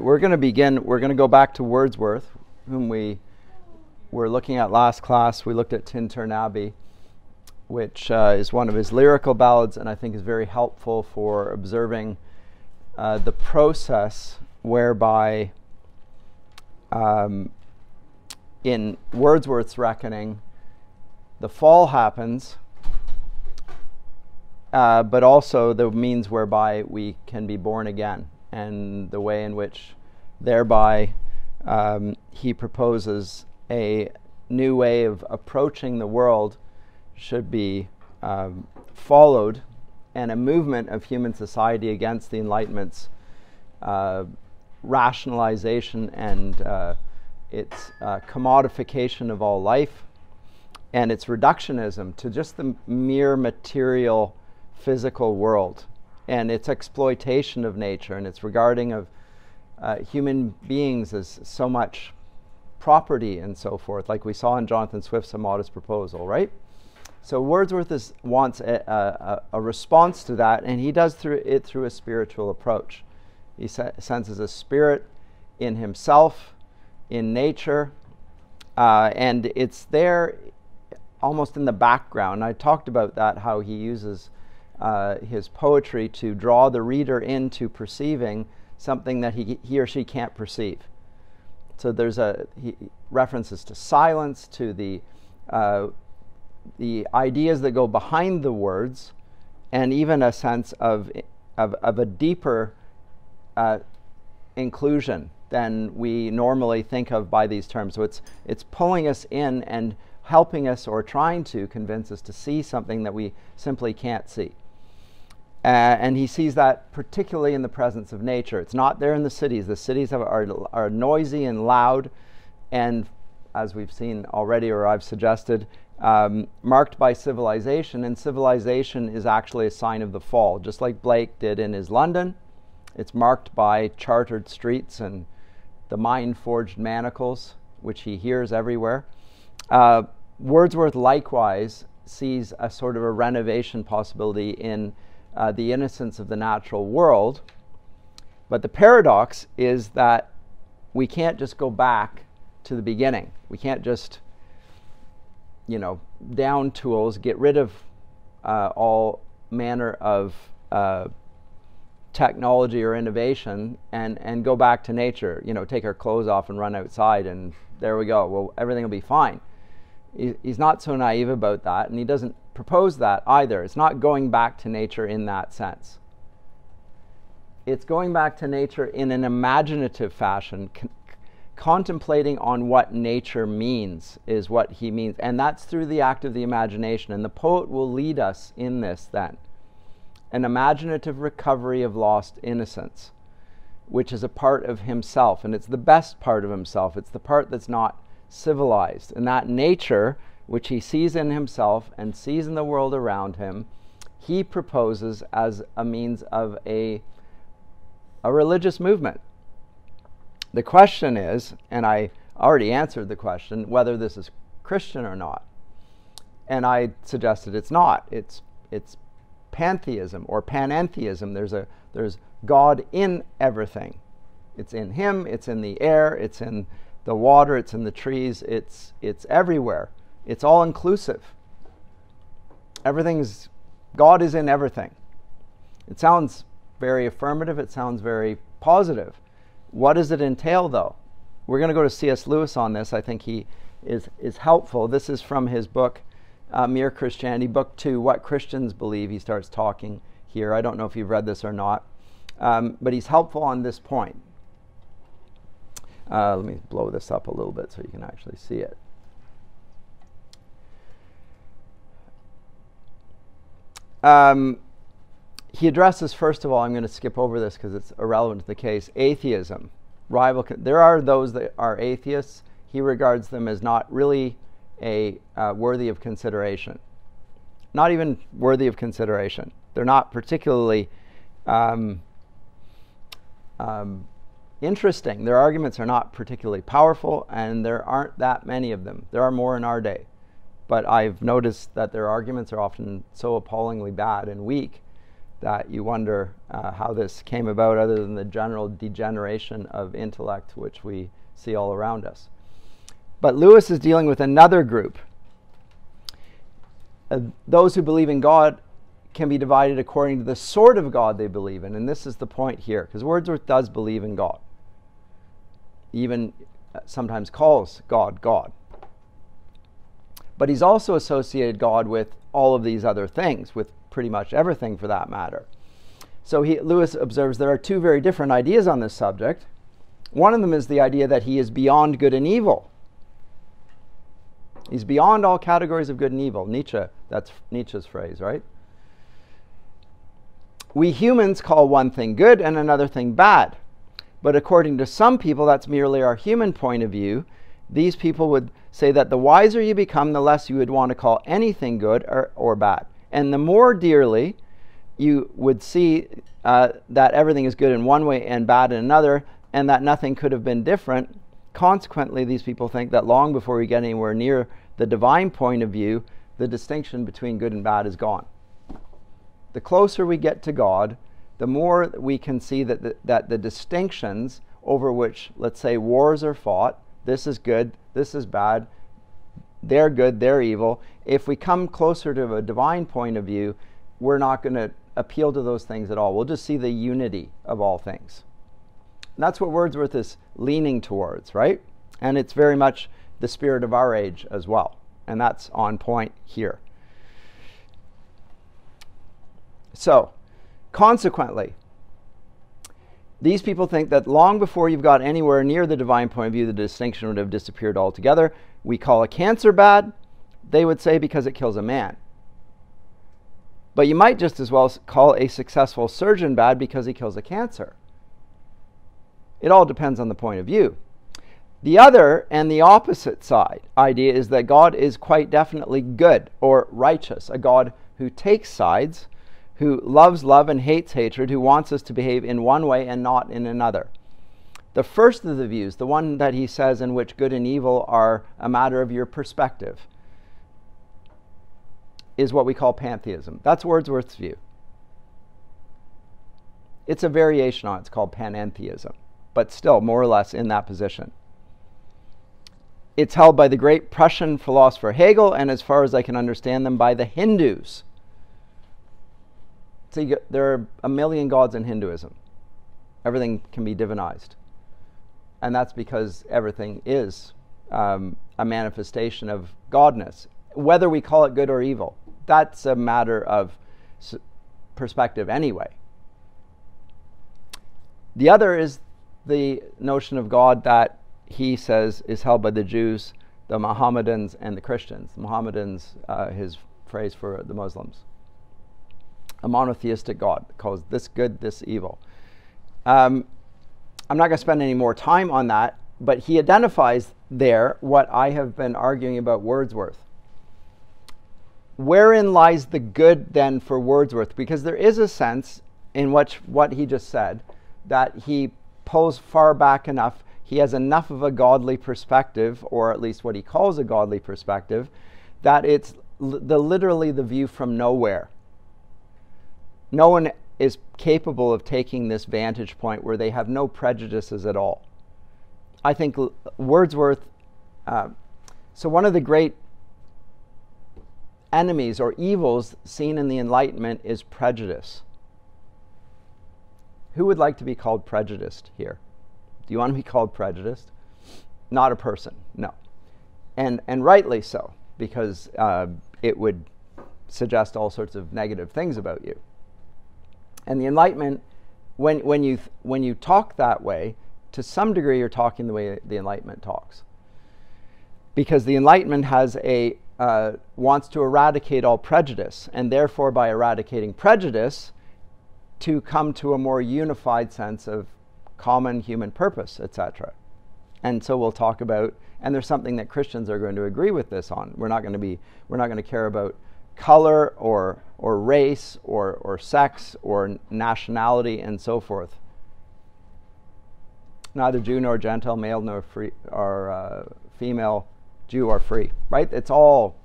right, we're going to begin. We're going to go back to Wordsworth, whom we were looking at last class. We looked at Tintern Abbey, which uh, is one of his lyrical ballads, and I think is very helpful for observing uh, the process whereby, um, in Wordsworth's reckoning, the fall happens, uh, but also the means whereby we can be born again and the way in which thereby um, he proposes a new way of approaching the world should be um, followed and a movement of human society against the Enlightenment's uh, rationalization and uh, its uh, commodification of all life and its reductionism to just the mere material physical world and its exploitation of nature and its regarding of uh, human beings as so much property and so forth, like we saw in Jonathan Swift's A Modest Proposal, right? So Wordsworth is, wants a, a, a, response to that, and he does through it through a spiritual approach. He se- senses a spirit in himself, in nature, uh, and it's there almost in the background. I talked about that, how he uses uh, his poetry to draw the reader into perceiving something that he, he or she can't perceive. So there's a he, references to silence, to the uh, the ideas that go behind the words, and even a sense of of, of a deeper uh, inclusion than we normally think of by these terms. So it's it's pulling us in and helping us or trying to convince us to see something that we simply can't see. Uh, and he sees that particularly in the presence of nature. It's not there in the cities. The cities have, are, are noisy and loud, and as we've seen already, or I've suggested, um, marked by civilization. And civilization is actually a sign of the fall, just like Blake did in his London. It's marked by chartered streets and the mind forged manacles, which he hears everywhere. Uh, Wordsworth likewise sees a sort of a renovation possibility in uh, the innocence of the natural world. But the paradox is that we can't just go back to the beginning. We can't just, you know, down tools, get rid of uh, all manner of uh, technology or innovation and, and go back to nature. You know, take our clothes off and run outside, and there we go. Well, everything will be fine. He, he's not so naive about that, and he doesn't propose that either. It's not going back to nature in that sense. It's going back to nature in an imaginative fashion, con- contemplating on what nature means, is what he means. And that's through the act of the imagination. And the poet will lead us in this then an imaginative recovery of lost innocence, which is a part of himself. And it's the best part of himself, it's the part that's not civilized. And that nature which he sees in himself and sees in the world around him, he proposes as a means of a, a religious movement. The question is, and I already answered the question, whether this is Christian or not. And I suggested it's not. It's, it's pantheism or panentheism. There's, a, there's God in everything. It's in him, it's in the air, it's in the water, it's in the trees, it's, it's everywhere. It's all inclusive. Everything's, God is in everything. It sounds very affirmative, it sounds very positive. What does it entail, though? We're going to go to C.S. Lewis on this. I think he is, is helpful. This is from his book, uh, Mere Christianity, book two, What Christians Believe. He starts talking here. I don't know if you've read this or not, um, but he's helpful on this point. Uh, let me blow this up a little bit so you can actually see it. Um, he addresses, first of all, I'm going to skip over this because it's irrelevant to the case, atheism. Rival, there are those that are atheists. He regards them as not really a uh, worthy of consideration. Not even worthy of consideration. They're not particularly um, um, interesting. Their arguments are not particularly powerful, and there aren't that many of them. There are more in our day but I've noticed that their arguments are often so appallingly bad and weak that you wonder uh, how this came about, other than the general degeneration of intellect which we see all around us. But Lewis is dealing with another group. Uh, those who believe in God can be divided according to the sort of God they believe in. And this is the point here, because Wordsworth does believe in God. Even uh, sometimes calls God God. But he's also associated God with all of these other things, with pretty much everything for that matter. So he, Lewis observes there are two very different ideas on this subject. One of them is the idea that he is beyond good and evil. He's beyond all categories of good and evil. Nietzsche, that's Nietzsche's phrase, right? We humans call one thing good and another thing bad. But according to some people, that's merely our human point of view. These people would say that the wiser you become, the less you would want to call anything good or, or bad. And the more dearly you would see uh, that everything is good in one way and bad in another, and that nothing could have been different, consequently, these people think that long before we get anywhere near the divine point of view, the distinction between good and bad is gone. The closer we get to God, the more we can see that the, that the distinctions over which, let's say, wars are fought, this is good, this is bad, they're good, they're evil. If we come closer to a divine point of view, we're not going to appeal to those things at all. We'll just see the unity of all things. And that's what Wordsworth is leaning towards, right? And it's very much the spirit of our age as well. And that's on point here. So, consequently, these people think that long before you've got anywhere near the divine point of view, the distinction would have disappeared altogether. We call a cancer bad, they would say, because it kills a man. But you might just as well call a successful surgeon bad because he kills a cancer. It all depends on the point of view. The other and the opposite side idea is that God is quite definitely good or righteous, a God who takes sides who loves love and hates hatred, who wants us to behave in one way and not in another. The first of the views, the one that he says in which good and evil are a matter of your perspective, is what we call pantheism. That's Wordsworth's view. It's a variation on it. It's called panentheism, but still more or less in that position. It's held by the great Prussian philosopher Hegel, and as far as I can understand them, by the Hindus get, there are a million gods in Hinduism. Everything can be divinized. And that's because everything is um, a manifestation of godness, whether we call it good or evil. That's a matter of perspective anyway. The other is the notion of God that he says is held by the Jews, the Mohammedans, and the Christians. The Mohammedans, uh, his phrase for the Muslims a monotheistic God, calls this good, this evil. Um, I'm not going to spend any more time on that, but he identifies there what I have been arguing about Wordsworth. Wherein lies the good then for Wordsworth? Because there is a sense in which what he just said that he pulls far back enough, he has enough of a godly perspective, or at least what he calls a godly perspective, that it's the, literally the view from nowhere no one is capable of taking this vantage point where they have no prejudices at all. I think Wordsworth, uh, so one of the great enemies or evils seen in the Enlightenment is prejudice. Who would like to be called prejudiced here? Do you want to be called prejudiced? Not a person, no. And, and rightly so, because uh, it would suggest all sorts of negative things about you. And the Enlightenment, when, when, you, when you talk that way, to some degree you're talking the way the Enlightenment talks. Because the Enlightenment has a, uh, wants to eradicate all prejudice, and therefore by eradicating prejudice, to come to a more unified sense of common human purpose, etc. And so we'll talk about, and there's something that Christians are going to agree with this on. We're not going to be, we're not going to care about color or, or race or, or sex or nationality and so forth. Neither Jew nor Gentile, male nor free, or uh, female, Jew or free, right? It's all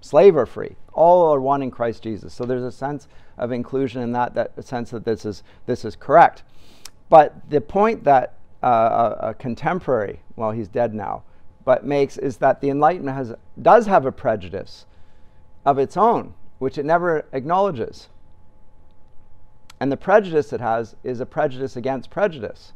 slave or free. All are one in Christ Jesus. So there's a sense of inclusion in that, that sense that this is, this is correct. But the point that uh, a, a contemporary, well, he's dead now, but makes is that the Enlightenment has, does have a prejudice of its own, which it never acknowledges. And the prejudice it has is a prejudice against prejudice.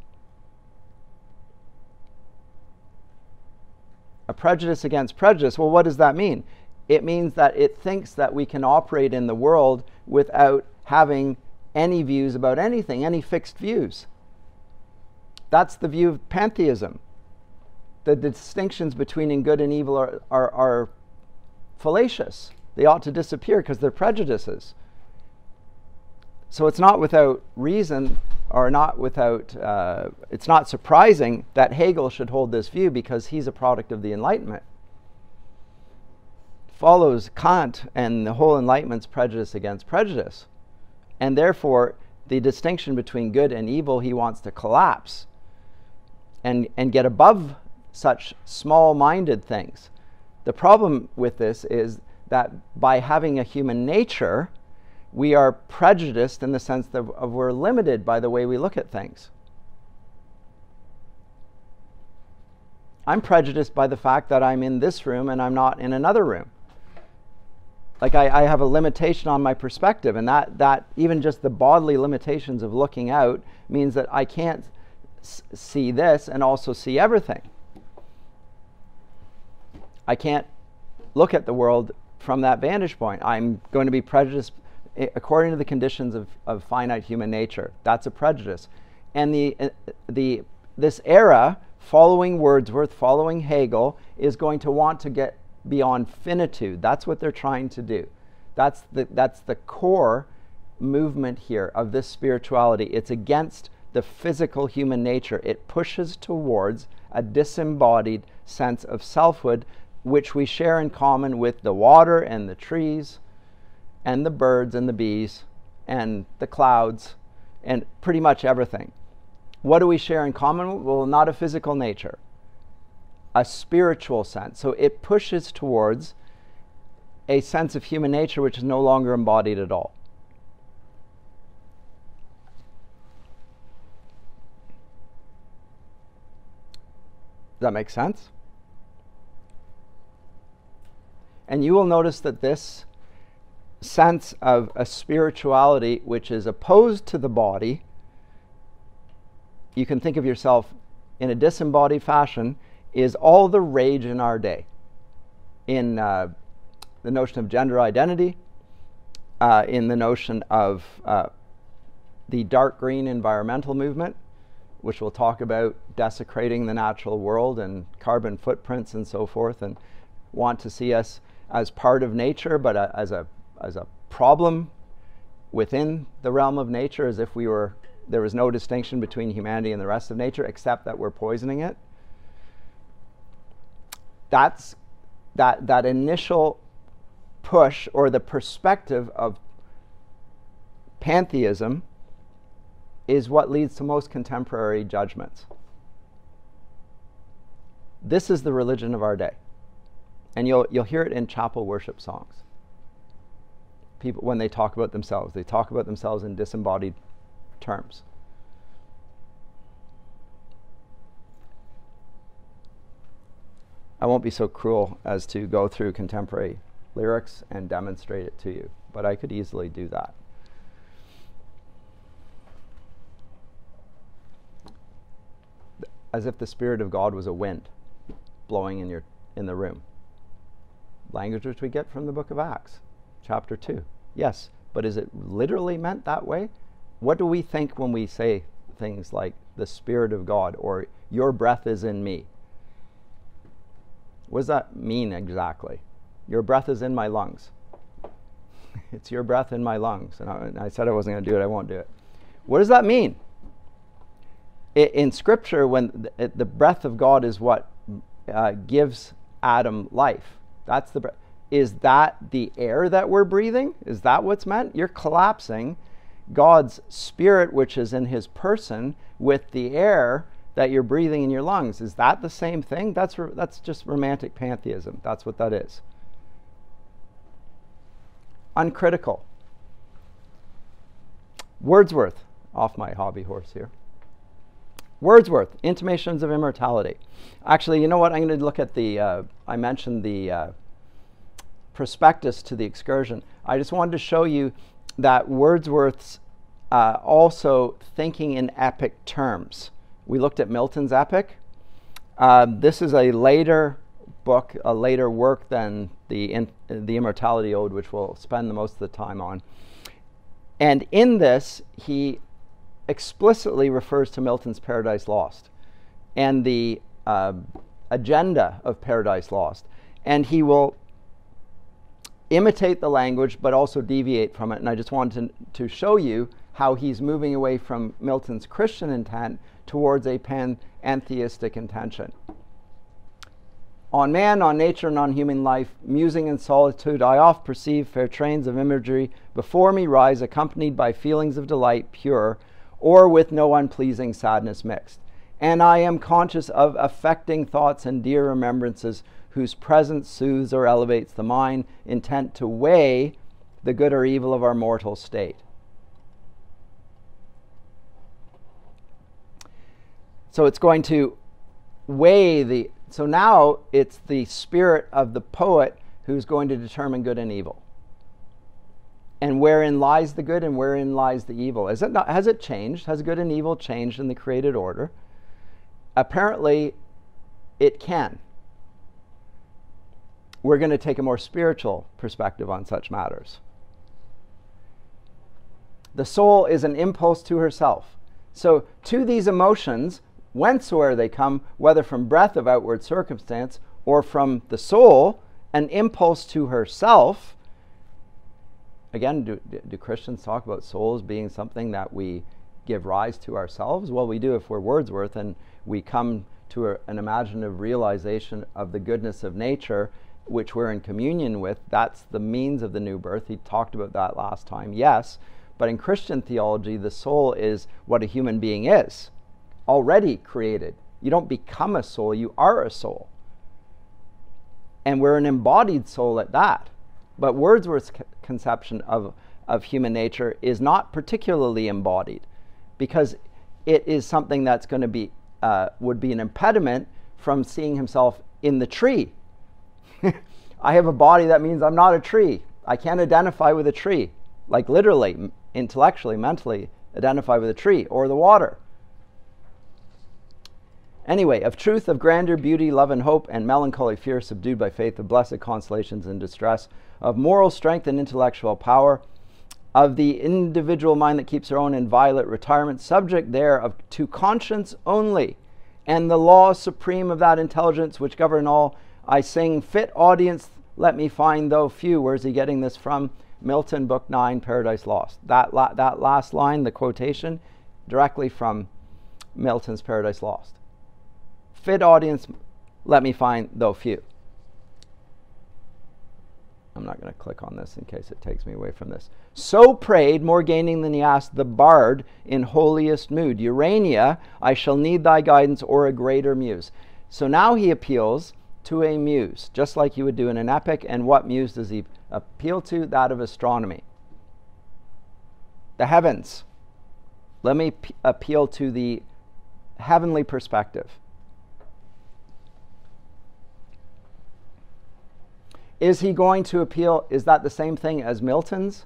A prejudice against prejudice. Well, what does that mean? It means that it thinks that we can operate in the world without having any views about anything, any fixed views. That's the view of pantheism. The distinctions between good and evil are, are, are fallacious. They ought to disappear because they're prejudices. So it's not without reason or not without, uh, it's not surprising that Hegel should hold this view because he's a product of the Enlightenment. Follows Kant and the whole Enlightenment's prejudice against prejudice. And therefore, the distinction between good and evil he wants to collapse and, and get above such small minded things. The problem with this is that by having a human nature, we are prejudiced in the sense that of we're limited by the way we look at things. I'm prejudiced by the fact that I'm in this room and I'm not in another room. Like I, I have a limitation on my perspective, and that, that even just the bodily limitations of looking out means that I can't see this and also see everything. I can't look at the world from that vantage point. I'm going to be prejudiced according to the conditions of, of finite human nature. That's a prejudice. And the, uh, the, this era, following Wordsworth, following Hegel, is going to want to get beyond finitude. That's what they're trying to do. That's the, that's the core movement here of this spirituality. It's against the physical human nature, it pushes towards a disembodied sense of selfhood, which we share in common with the water and the trees and the birds and the bees and the clouds and pretty much everything. What do we share in common? Well, not a physical nature, a spiritual sense. So it pushes towards a sense of human nature which is no longer embodied at all. Does that make sense? And you will notice that this sense of a spirituality which is opposed to the body, you can think of yourself in a disembodied fashion, is all the rage in our day. In uh, the notion of gender identity, uh, in the notion of uh, the dark green environmental movement, which will talk about desecrating the natural world and carbon footprints and so forth, and want to see us as part of nature, but uh, as a as a problem within the realm of nature, as if we were there was no distinction between humanity and the rest of nature, except that we're poisoning it. That's that that initial push or the perspective of pantheism is what leads to most contemporary judgments. This is the religion of our day. And you'll, you'll hear it in chapel worship songs. People, when they talk about themselves, they talk about themselves in disembodied terms. I won't be so cruel as to go through contemporary lyrics and demonstrate it to you, but I could easily do that. As if the Spirit of God was a wind blowing in, your, in the room. Language which we get from the book of Acts, chapter 2. Yes, but is it literally meant that way? What do we think when we say things like the Spirit of God or your breath is in me? What does that mean exactly? Your breath is in my lungs. it's your breath in my lungs. And I, and I said I wasn't going to do it, I won't do it. What does that mean? It, in Scripture, when the, the, breath of God is what uh, gives Adam life, that's the breath. Is that the air that we're breathing? Is that what's meant? You're collapsing God's spirit, which is in his person, with the air that you're breathing in your lungs. Is that the same thing? That's, that's just romantic pantheism. That's what that is. uncritical. Wordsworth, off my hobby horse here. Wordsworth, Intimations of Immortality. Actually, you know what? I'm going to look at the, uh, I mentioned the uh, prospectus to the excursion. I just wanted to show you that Wordsworth's uh, also thinking in epic terms. We looked at Milton's epic. Uh, this is a later book, a later work than the, in, the Immortality Ode, which we'll spend the most of the time on. And in this, he explicitly refers to Milton's Paradise Lost and the uh, agenda of Paradise Lost. And he will imitate the language but also deviate from it. And I just wanted to, to show you how he's moving away from Milton's Christian intent towards a pantheistic intention. On man, on nature, and on human life, musing in solitude, I oft perceive fair trains of imagery before me rise, accompanied by feelings of delight pure, or with no unpleasing sadness mixed. And I am conscious of affecting thoughts and dear remembrances whose presence soothes or elevates the mind, intent to weigh the good or evil of our mortal state. So it's going to weigh the. So now it's the spirit of the poet who's going to determine good and evil. And wherein lies the good and wherein lies the evil? Is it not, has it changed? Has good and evil changed in the created order? Apparently, it can. We're going to take a more spiritual perspective on such matters. The soul is an impulse to herself. So, to these emotions, whencesoever they come, whether from breath of outward circumstance or from the soul, an impulse to herself. Again, do, do Christians talk about souls being something that we give rise to ourselves? Well, we do if we're Wordsworth and we come to a, an imaginative realization of the goodness of nature, which we're in communion with. That's the means of the new birth. He talked about that last time, yes. But in Christian theology, the soul is what a human being is already created. You don't become a soul, you are a soul. And we're an embodied soul at that. But Wordsworth's conception of, of human nature is not particularly embodied because it is something that's going to be, uh, would be an impediment from seeing himself in the tree. I have a body that means I'm not a tree. I can't identify with a tree, like literally, intellectually, mentally identify with a tree or the water. Anyway, of truth, of grandeur, beauty, love, and hope, and melancholy fear subdued by faith, of blessed consolations in distress, of moral strength and intellectual power, of the individual mind that keeps her own inviolate retirement, subject there of, to conscience only, and the law supreme of that intelligence which govern all, I sing, fit audience let me find, though few. Where's he getting this from? Milton, Book 9, Paradise Lost. That, la- that last line, the quotation, directly from Milton's Paradise Lost fit audience, let me find though few. I'm not going to click on this in case it takes me away from this. So prayed, more gaining than he asked, the bard in holiest mood. Urania, I shall need thy guidance or a greater muse. So now he appeals to a muse, just like you would do in an epic. And what muse does he appeal to? That of astronomy. The heavens. Let me appeal to the heavenly perspective. Is he going to appeal? Is that the same thing as Milton's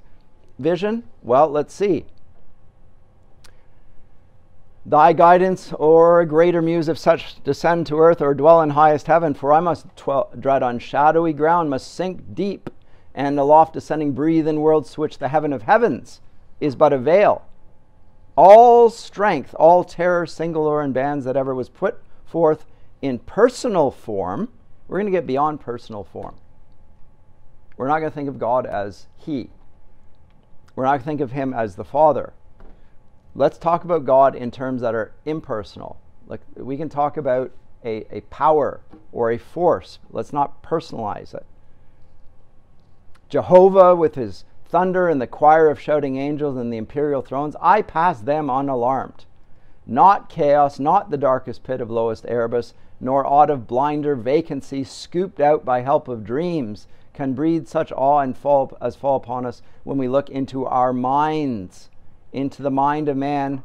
vision? Well, let's see. Thy guidance, or a greater muse of such, descend to earth or dwell in highest heaven, for I must dread on shadowy ground, must sink deep, and aloft descending breathe in worlds to which the heaven of heavens is but a veil. All strength, all terror, single or in bands that ever was put forth in personal form, we're going to get beyond personal form. We're not going to think of God as He. We're not going to think of Him as the Father. Let's talk about God in terms that are impersonal. Like we can talk about a, a power or a force. Let's not personalize it. Jehovah with his thunder and the choir of shouting angels and the imperial thrones, I pass them unalarmed. Not chaos, not the darkest pit of lowest Erebus, nor aught of blinder vacancy scooped out by help of dreams can breathe such awe and fall as fall upon us when we look into our minds, into the mind of man,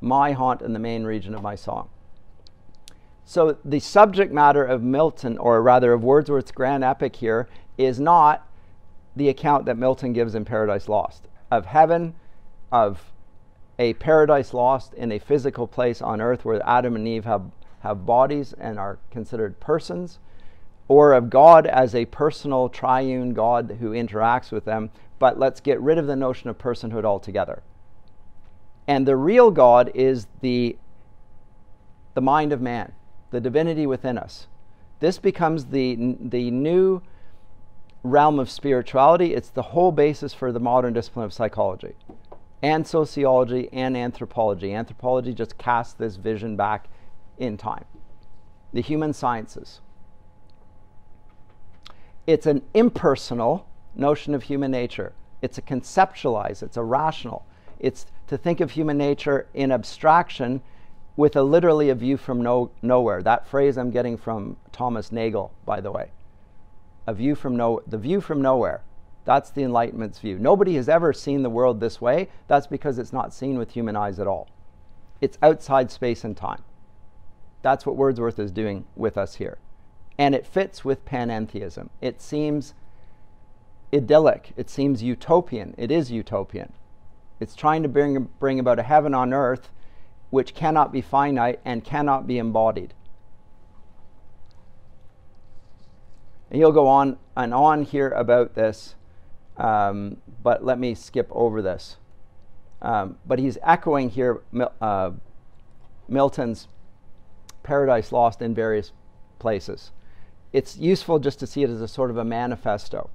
my haunt and the main region of my song. So the subject matter of Milton, or rather of Wordsworth's grand epic here, is not the account that Milton gives in Paradise Lost of heaven, of a paradise lost in a physical place on earth where Adam and Eve have, have bodies and are considered persons, or of God as a personal triune God who interacts with them. But let's get rid of the notion of personhood altogether. And the real God is the, the mind of man, the divinity within us. This becomes the, the new realm of spirituality. It's the whole basis for the modern discipline of psychology and sociology and anthropology. Anthropology just casts this vision back in time. The human sciences. It's an impersonal notion of human nature. It's a conceptualized, it's a rational. It's to think of human nature in abstraction with a literally a view from no, nowhere. That phrase I'm getting from Thomas Nagel, by the way. A view from no, the view from nowhere. That's the Enlightenment's view. Nobody has ever seen the world this way. That's because it's not seen with human eyes at all. It's outside space and time. That's what Wordsworth is doing with us here. And it fits with panentheism. It seems idyllic, it seems utopian. It is utopian. It's trying to bring, bring about a heaven on earth which cannot be finite and cannot be embodied. And he'll go on and on here about this, um, but let me skip over this. Um, but he's echoing here uh, Milton's Paradise Lost in various places. It's useful just to see it as a sort of a manifesto.